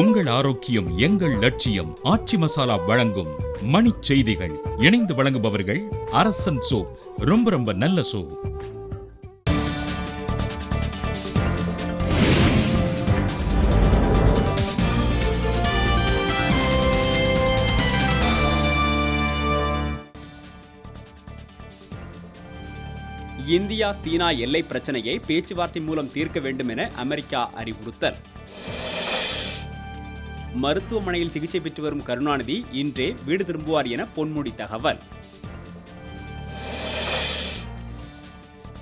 உங்கள் ஆரோக்கியம் எங்கள் லட்சியம் ஆச்சி மசாலா வழங்கும் மணி செய்திகள் இணைந்து வழங்குபவர்கள் அரசன் சோப் ரொம்ப ரொம்ப நல்ல சோப். இந்தியா சீனா எல்லை பிரச்சனையை பேச்சுவார்த்தை மூலம் தீர்க்க வேண்டும் என அமெரிக்கா அறிவுறுத்தல். மருத்துவமனையில் சிகிச்சை பெற்று வரும் கருணாநிதி இன்றே வீடு திரும்புவார் என பொன்முடி தகவல்.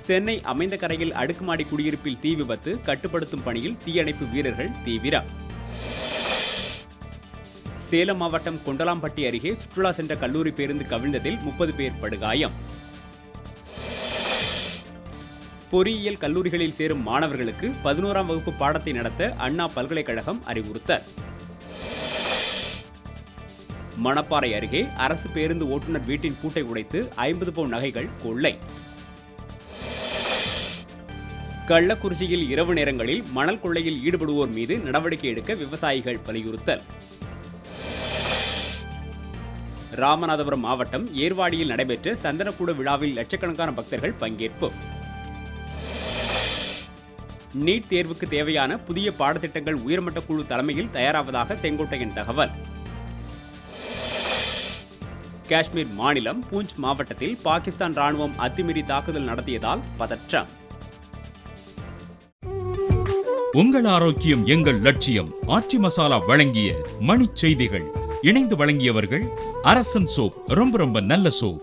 சென்னை அமைந்த கரையில் அடுக்குமாடி குடியிருப்பில் தீ விபத்து கட்டுப்படுத்தும் பணியில் தீயணைப்பு வீரர்கள் தீவிரம். சேலம் மாவட்டம் கொண்டலாம்பட்டி அருகே சுற்றுலா சென்ற கல்லூரி பேருந்து கவிழ்ந்ததில் முப்பது பேர் படுகாயம். பொறியியல் கல்லூரிகளில் சேரும் மாணவர்களுக்கு பதினோராம் வகுப்பு பாடத்தை நடத்த அண்ணா பல்கலைக்கழகம் அறிவுறுத்தல். மணப்பாறை அருகே அரசு பேருந்து ஓட்டுநர் வீட்டின் பூட்டை உடைத்து ஐம்பது பவுன் நகைகள் கொள்ளை. கள்ளக்குறிச்சியில் இரவு நேரங்களில் மணல் கொள்ளையில் ஈடுபடுவோர் மீது நடவடிக்கை எடுக்க விவசாயிகள் வலியுறுத்தல். ராமநாதபுரம் மாவட்டம் ஏர்வாடியில் நடைபெற்ற சந்தனக்கூட விழாவில் லட்சக்கணக்கான பக்தர்கள் பங்கேற்பு. நீட் தேர்வுக்கு தேவையான புதிய பாடத்திட்டங்கள் உயர்மட்ட குழு தலைமையில் தயாராவதாக செங்கோட்டையன் தகவல். காஷ்மீர் மாநிலம் பூஞ்ச் மாவட்டத்தில் பாகிஸ்தான் ராணுவம் அத்துமீறி தாக்குதல் நடத்தியதால் பதற்றம். உங்கள் ஆரோக்கியம் எங்கள் லட்சியம் ஆட்சி மசாலா வழங்கிய மணி செய்திகள். இணைந்து வழங்கியவர்கள் அரசன் சோப் ரொம்ப ரொம்ப நல்ல சோப்.